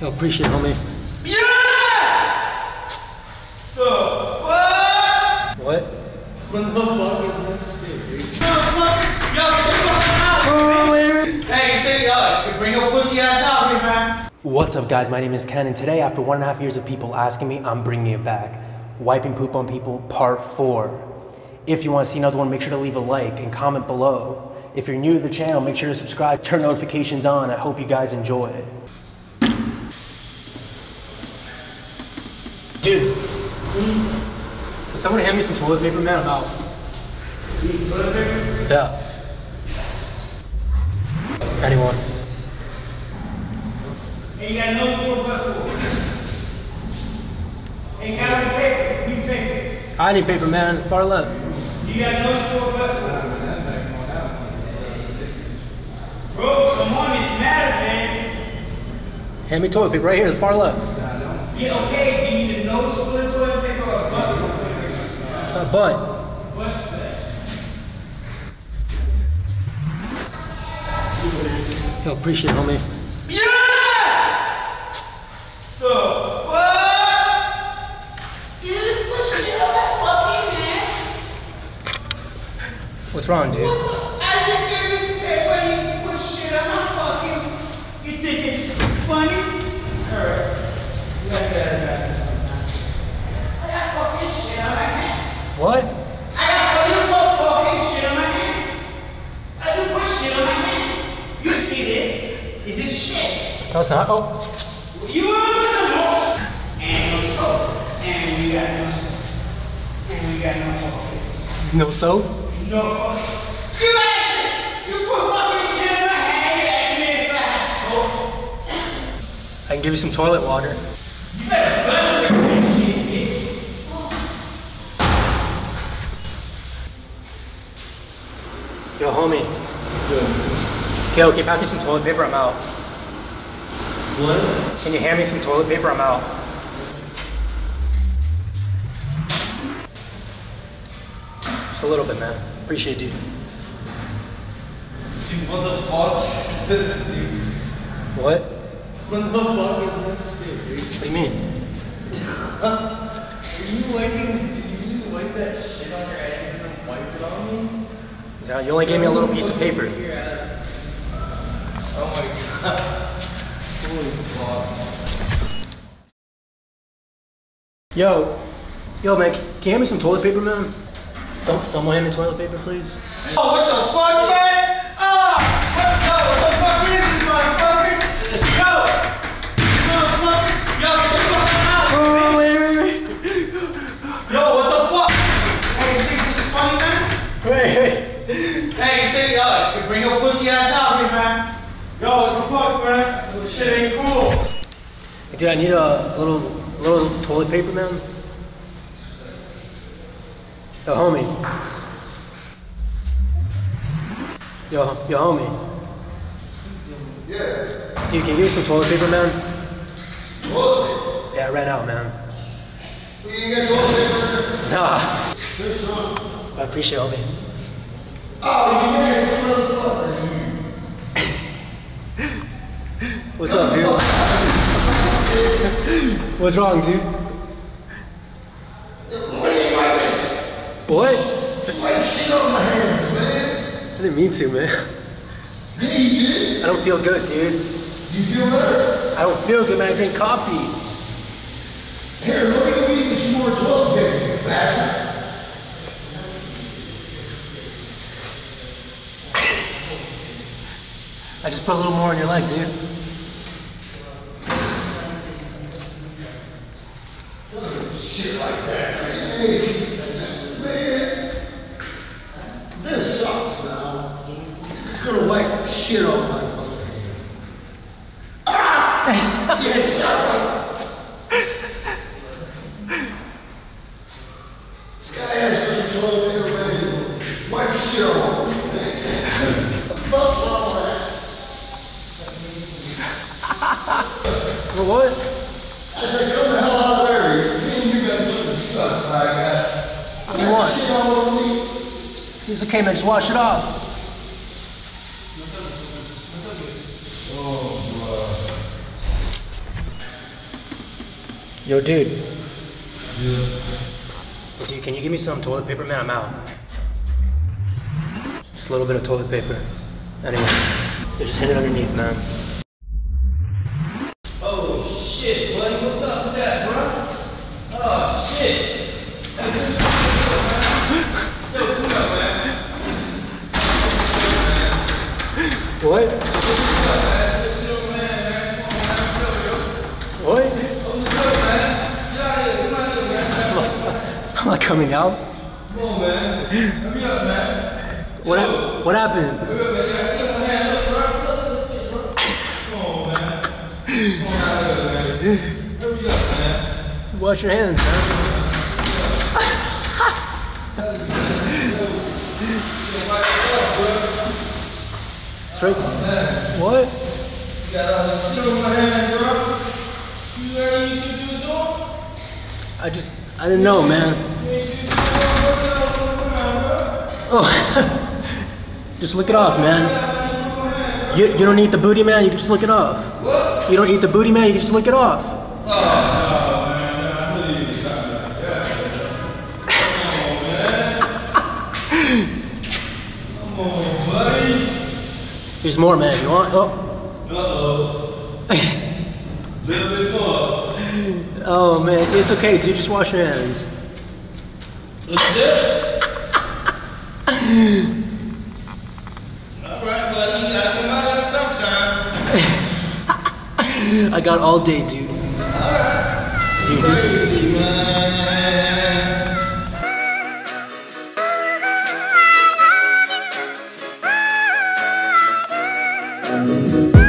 Yo, appreciate it, homie. Yeah! The fuck? What? What the fuck is this shit, dude? Motherfucker! Yo, get the fuck out, man! Hey, uh, you think, yo, bring your pussy ass out here, man. What's up, guys? My name is Ken, and today, after one and a half years of people asking me, I'm bringing it back. Wiping poop on people, part four. If you want to see another one, make sure to leave a like and comment below. If you're new to the channel, make sure to subscribe, turn notifications on. I hope you guys enjoy it. Dude, can someone hand me some toilet paper, man? I'm out. Toilet paper? Yeah. Anyone? Got no four four. Ain't got any paper. You paper. I need paper, man. Far left. You got no four but four. Bro, come on, this matters, man. Hand me toilet paper right here, the far left. Yeah, okay, paper? Bud. What's that? Yo, appreciate it, homie. Yeah! The fuck? You just put shit on my fucking hand? What's wrong, dude? I just gave you paper and you put shit on my fucking... You think it's funny? Sir, you gotta get out of I got fucking shit on my hand. What? I got fucking put fucking shit on my hand. I do put shit on my hand. You see this? This is shit. No, it's not. Oh, You want to put some more? And no soap. And we got no soap. And we got no fucking. no soap? No. You asked it! You put fucking shit in my hand and asked me if I had soap. I can give you some toilet water. You better Yo, homie. Okay, okay, pass me some toilet paper, I'm out. What? Can you hand me some toilet paper, I'm out. Just a little bit, man. Appreciate it, dude. Dude, what the fuck is this, dude? What? What the fuck is this shit, dude? What do you mean? Are you wiping, did you just wipe that shit on your hand and then wipe it on me? No, you only gave me a little piece of paper. Oh my god. Holy fuck. Yo, yo, man, can you hand me some toilet paper, man? Some, someone hand me toilet paper, please. Oh, what the fuck, man? Ah! What, what the fuck is this, motherfucker? Yo! Motherfucker! Yo, get the fuck out, Oh, wait, wait, wait. Yo, what the fuck? Hey, you think this is funny, man? Wait, wait. Hey, you think, yo, bring your pussy ass out here, man. Yo, what the fuck, man? This shit ain't cool. Dude, I need a little, little toilet paper, man. Yo, homie. Yo, yo, homie. Yeah, Dude, can you give me some toilet paper, man? toilet Yeah, I ran out, man. paper. You ain't got toilet paper? Nah, There's some. I appreciate it, homie. Oh, you nasty What's up, dude? What's wrong, dude? What are you wiping? What? Wipe shit on my hands, man. I didn't mean to, man. Yeah, you did. I don't feel good, dude. Do you feel better? I don't feel good, man. I drink coffee. Here, let me go get you some more toilet paper, you bastard. I just put a little more on your leg, dude. Shit like that, man. This sucks now. I'm gonna wipe shit on my fucking hand. Ah! yes. This guy asked for some toilet paper. Wipe shit. Fuck all that. What? I said, come the hell out of there. Me and you got something stuck like that. What do you want? Shit all over me. It's okay, man. Just wash it off. Yo, dude. Dude, can you give me some toilet paper, man? I'm out. Just a little bit of toilet paper. Anyway, yeah, just hit it underneath, man. What? What? Am I coming out? Come on, man. Hurry up, man. What, hap- what happened? Come. Come. Wash your hands, man. Straight. What? You got all this shit on my hand, bro. You know you should do, dog? I just, I didn't know, man. You ain't see this shit on my hand, bro. Oh, just lick it off, man. You, you don't eat the booty, man. You can just lick it off. What? You don't eat the booty, man. You can just lick it off. Oh, Here's more, man. You want? Oh, Uh-oh. Little bit more. oh, man. It's, it's okay, dude. Just wash your hands. What's that? All right, buddy. You gotta come out of that sometime. I got all day, dude. Dude, Hey, man. Bye.